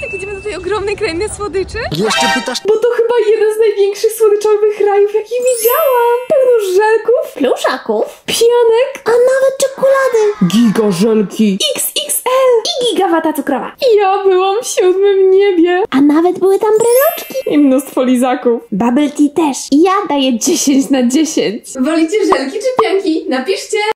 tak idziemy do tej ogromnej krainy słodyczy? Jeszcze pytasz? Bo to chyba jeden z największych słodyczowych rajów, jaki widziałam. Pełno żelków, Pluszaków, pianek, a nawet czekolady. Gigażelki. XXL I gigawata cukrowa. ja byłam w siódmym niebie. A nawet były tam breloczki. I mnóstwo lizaków. Bubble tea też. Ja daję 10 na 10. Wolicie żelki czy pianki? Napiszcie!